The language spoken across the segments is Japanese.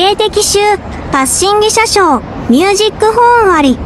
警的集、パッシング車掌、ミュージックホーンあり。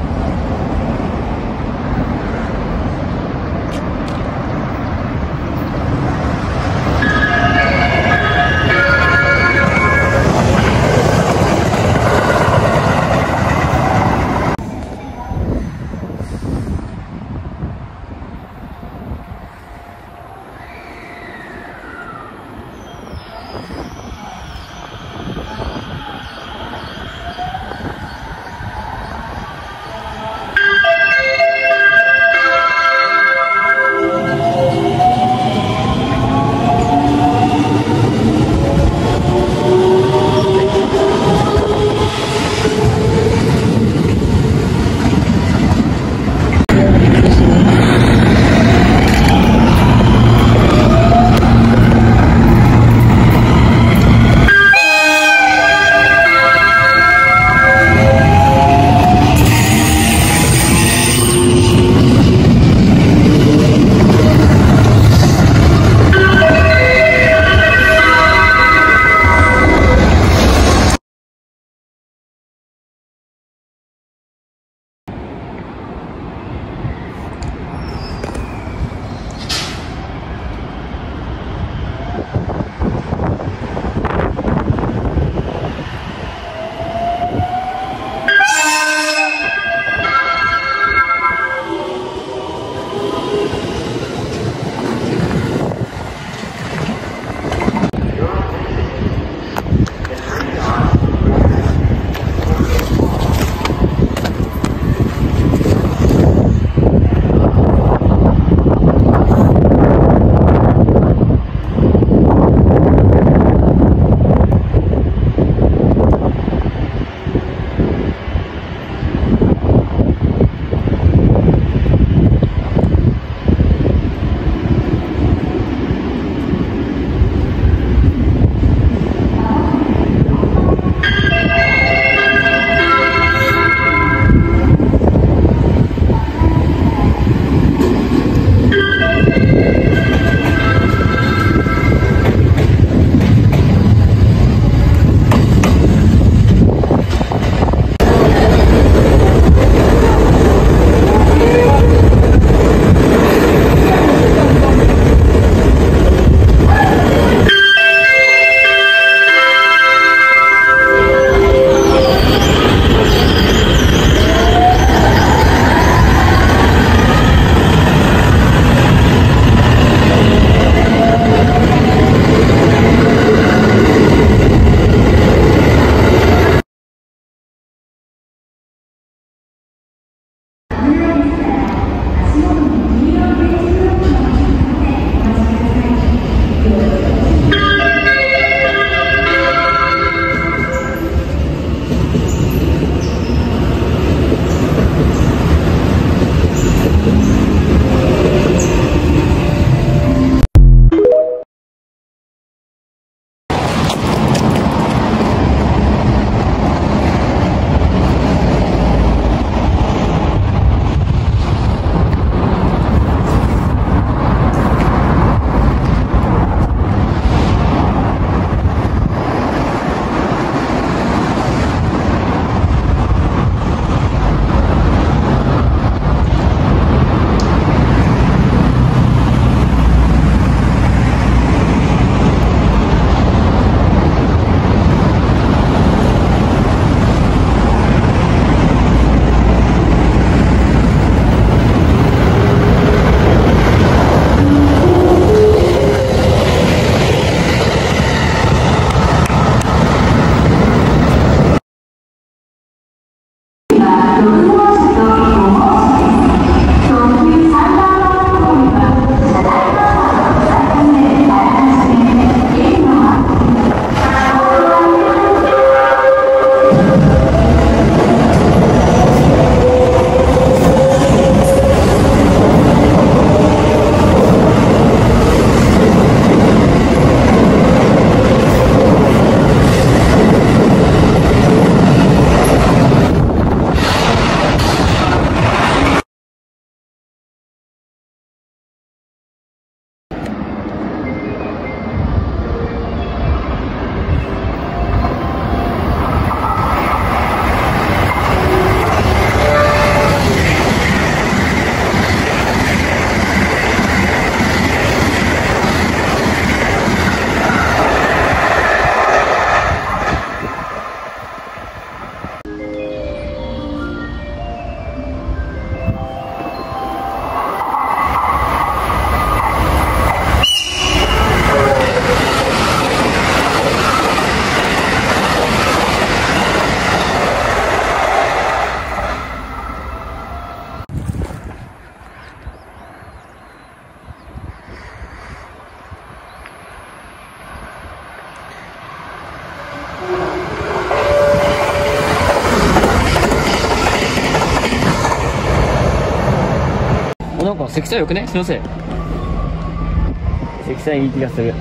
Woo! なんか積載よくね？気のせい積載いい気がする。